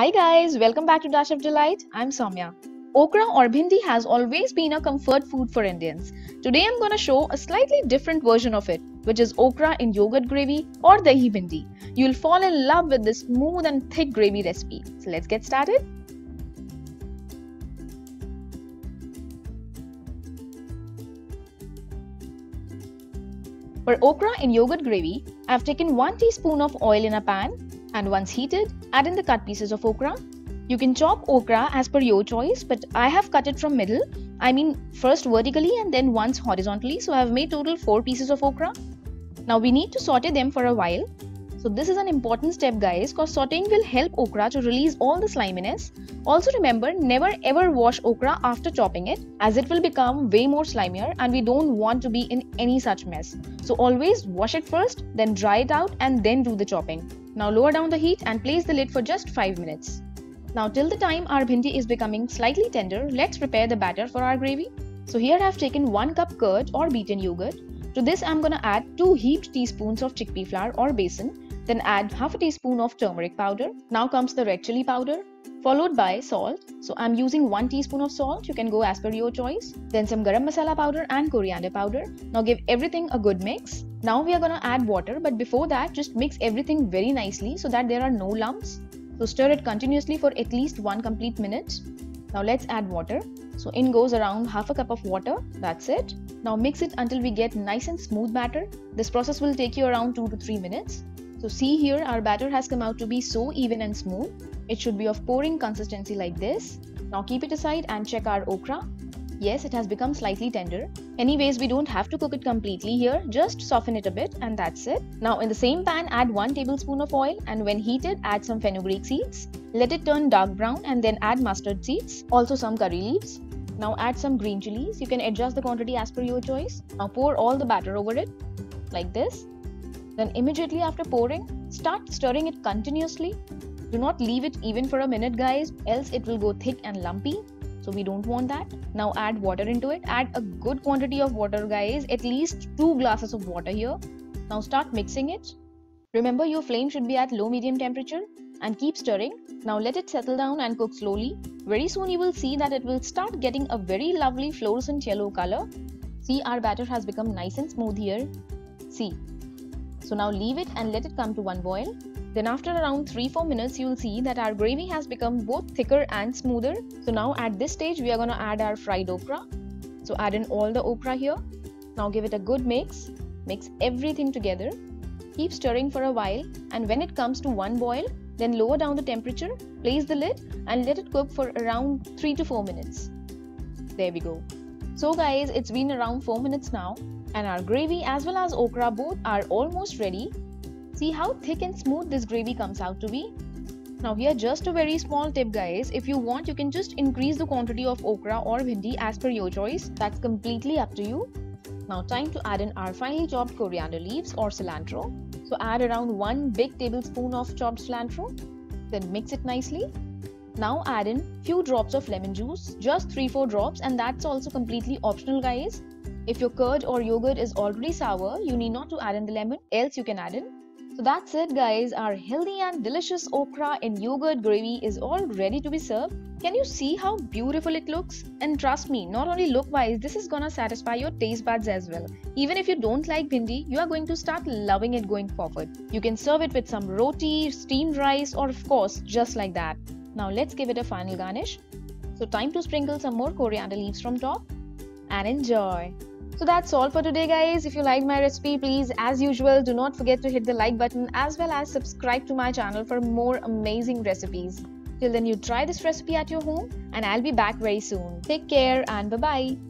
Hi guys, welcome back to Dash of Delight. I'm Soumya. Okra or bhindi has always been a comfort food for Indians. Today I'm gonna show a slightly different version of it, which is okra in yogurt gravy or dahi bhindi. You'll fall in love with this smooth and thick gravy recipe. So let's get started. For okra in yogurt gravy, I've taken 1 teaspoon of oil in a pan and once heated, add in the cut pieces of okra. You can chop okra as per your choice, but I have cut it from middle. I mean first vertically and then once horizontally. So I have made total 4 pieces of okra. Now we need to saute them for a while. So this is an important step guys because sauteing will help okra to release all the sliminess. Also remember never ever wash okra after chopping it as it will become way more slimier and we don't want to be in any such mess. So always wash it first then dry it out and then do the chopping. Now lower down the heat and place the lid for just 5 minutes. Now till the time our bhindi is becoming slightly tender, let's prepare the batter for our gravy. So here I have taken 1 cup curd or beaten yogurt. To this I'm gonna add 2 heaped teaspoons of chickpea flour or besan then add half a teaspoon of turmeric powder. Now comes the red chili powder followed by salt. So I'm using 1 teaspoon of salt. You can go as per your choice. Then some garam masala powder and coriander powder. Now give everything a good mix. Now we are to add water but before that just mix everything very nicely so that there are no lumps. So stir it continuously for at least 1 complete minute. Now let's add water. So in goes around half a cup of water. That's it. Now mix it until we get nice and smooth batter. This process will take you around 2 to 3 minutes. So see here our batter has come out to be so even and smooth. It should be of pouring consistency like this. Now keep it aside and check our okra. Yes, it has become slightly tender. Anyways, we don't have to cook it completely here, just soften it a bit and that's it. Now in the same pan, add 1 tablespoon of oil and when heated, add some fenugreek seeds. Let it turn dark brown and then add mustard seeds, also some curry leaves. Now add some green chilies. You can adjust the quantity as per your choice. Now pour all the batter over it like this then immediately after pouring, start stirring it continuously. Do not leave it even for a minute guys, else it will go thick and lumpy. So we don't want that. Now add water into it. Add a good quantity of water guys, at least 2 glasses of water here. Now start mixing it. Remember your flame should be at low medium temperature and keep stirring. Now let it settle down and cook slowly. Very soon you will see that it will start getting a very lovely fluorescent yellow color. See our batter has become nice and smooth here. See so now leave it and let it come to one boil. Then after around 3-4 minutes you will see that our gravy has become both thicker and smoother. So now at this stage we are going to add our fried okra. So add in all the okra here. Now give it a good mix. Mix everything together. Keep stirring for a while and when it comes to one boil then lower down the temperature, place the lid and let it cook for around 3 to 4 minutes. There we go. So guys, it's been around 4 minutes now and our gravy as well as okra both are almost ready. See how thick and smooth this gravy comes out to be. Now here just a very small tip guys, if you want you can just increase the quantity of okra or bhindi as per your choice, that's completely up to you. Now time to add in our finely chopped coriander leaves or cilantro. So add around 1 big tablespoon of chopped cilantro, then mix it nicely. Now add in few drops of lemon juice, just 3-4 drops and that's also completely optional guys. If your curd or yogurt is already sour, you need not to add in the lemon, else you can add in. So that's it guys, our healthy and delicious okra in yogurt gravy is all ready to be served. Can you see how beautiful it looks? And trust me, not only look wise, this is gonna satisfy your taste buds as well. Even if you don't like bhindi, you are going to start loving it going forward. You can serve it with some roti, steamed rice or of course just like that. Now let's give it a final garnish. So time to sprinkle some more coriander leaves from top and enjoy. So that's all for today guys. If you like my recipe, please as usual do not forget to hit the like button as well as subscribe to my channel for more amazing recipes. Till then you try this recipe at your home and I'll be back very soon. Take care and bye bye.